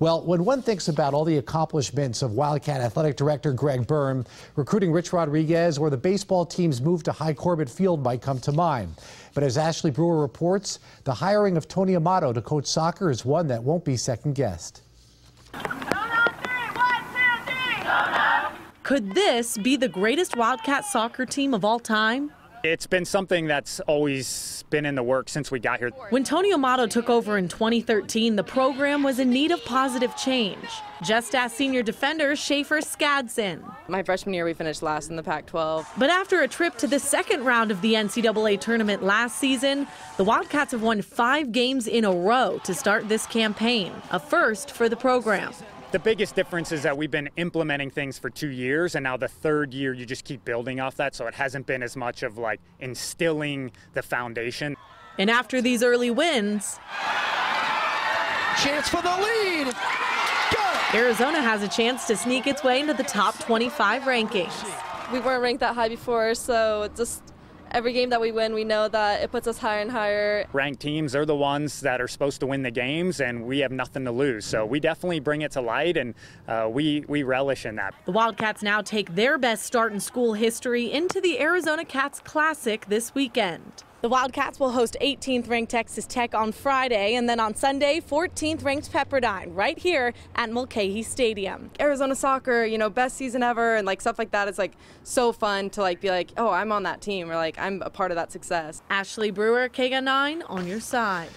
Well, when one thinks about all the accomplishments of Wildcat Athletic Director Greg Byrne, recruiting Rich Rodriguez or the baseball team's move to Hi Corbett Field might come to mind. But as Ashley Brewer reports, the hiring of Tony Amato to coach soccer is one that won't be second guessed. Could this be the greatest Wildcat soccer team of all time? It's been something that's always been in the works since we got here. When Tony Amato took over in 2013, the program was in need of positive change. Just ask senior defender Schaefer Skadson. My freshman year, we finished last in the Pac 12. But after a trip to the second round of the NCAA tournament last season, the Wildcats have won five games in a row to start this campaign, a first for the program. The biggest difference is that we've been implementing things for two years, and now the third year you just keep building off that. So it hasn't been as much of like instilling the foundation. And after these early wins, chance for the lead. Go! Arizona has a chance to sneak its way into the top 25 rankings. We weren't ranked that high before, so just every game that we win, we know that it puts us higher and higher. Ranked teams are the ones that are supposed to win the games, and we have nothing to lose. So we definitely bring it to light, and uh, we, we relish in that. The Wildcats now take their best start in school history into the Arizona Cats Classic this weekend. The Wildcats will host 18th ranked Texas Tech on Friday, and then on Sunday, 14th ranked Pepperdine right here at Mulcahy Stadium. Arizona soccer, you know, best season ever, and like stuff like that is like so fun to like be like, oh, I'm on that team, or like I'm a part of that success. Ashley Brewer, KGUN 9 on your side.